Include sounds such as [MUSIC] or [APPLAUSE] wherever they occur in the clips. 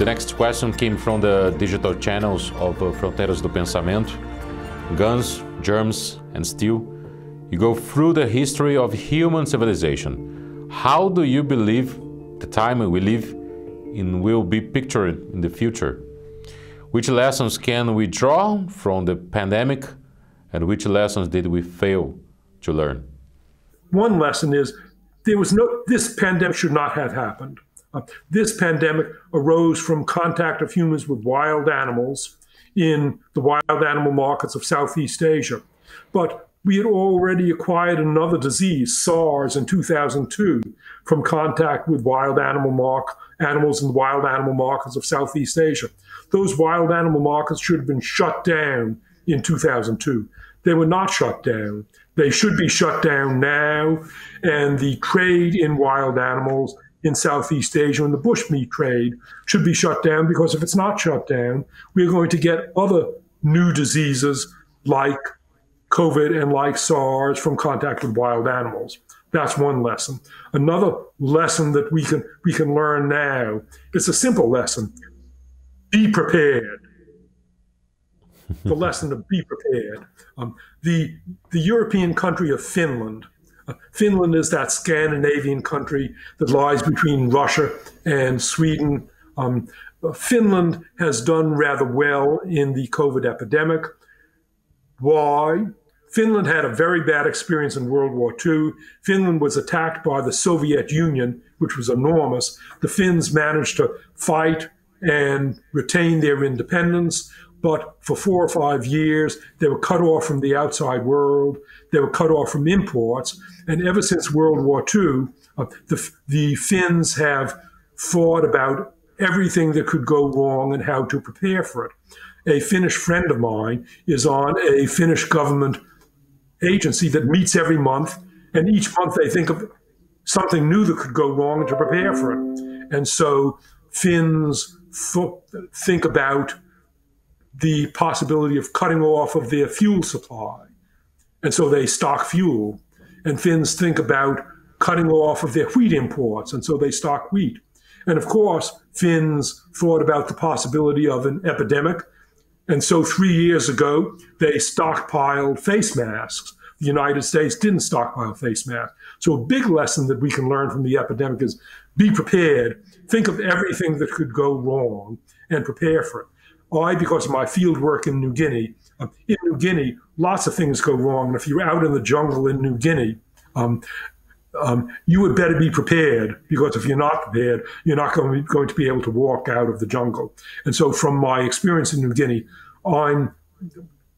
The next question came from the digital channels of uh, Fronteiras do Pensamento. Guns, germs, and steel. You go through the history of human civilization. How do you believe the time we live in will be pictured in the future? Which lessons can we draw from the pandemic and which lessons did we fail to learn? One lesson is there was no, this pandemic should not have happened. Uh, this pandemic arose from contact of humans with wild animals in the wild animal markets of Southeast Asia. But we had already acquired another disease, SARS, in 2002 from contact with wild animal mark, animals in the wild animal markets of Southeast Asia. Those wild animal markets should have been shut down in 2002. They were not shut down. They should be shut down now. And the trade in wild animals in Southeast Asia and the bushmeat trade should be shut down because if it's not shut down, we're going to get other new diseases like COVID and like SARS from contact with wild animals. That's one lesson. Another lesson that we can we can learn now. It's a simple lesson. Be prepared. the [LAUGHS] lesson of be prepared. Um, the the European country of Finland. Finland is that Scandinavian country that lies between Russia and Sweden. Um, Finland has done rather well in the COVID epidemic. Why? Finland had a very bad experience in World War II. Finland was attacked by the Soviet Union, which was enormous. The Finns managed to fight and retain their independence. But for four or five years, they were cut off from the outside world. They were cut off from imports. And ever since World War II, uh, the, the Finns have thought about everything that could go wrong and how to prepare for it. A Finnish friend of mine is on a Finnish government agency that meets every month, and each month they think of something new that could go wrong and to prepare for it. And so Finns think about the possibility of cutting off of their fuel supply. And so they stock fuel. And Finns think about cutting off of their wheat imports. And so they stock wheat. And of course, Finns thought about the possibility of an epidemic and so three years ago, they stockpiled face masks. The United States didn't stockpile face masks. So a big lesson that we can learn from the epidemic is be prepared. Think of everything that could go wrong and prepare for it. I, because of my field work in New Guinea, um, in New Guinea, lots of things go wrong. And if you're out in the jungle in New Guinea, um, um, you would better be prepared because if you're not prepared, you're not going to, be, going to be able to walk out of the jungle. And so, from my experience in New Guinea, I'm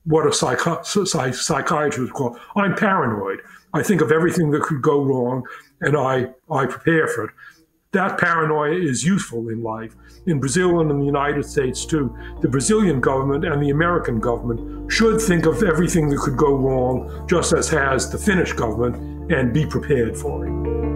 what a psych- psychiatrist would call I'm paranoid. I think of everything that could go wrong, and I I prepare for it. That paranoia is useful in life. In Brazil and in the United States too, the Brazilian government and the American government should think of everything that could go wrong, just as has the Finnish government and be prepared for it.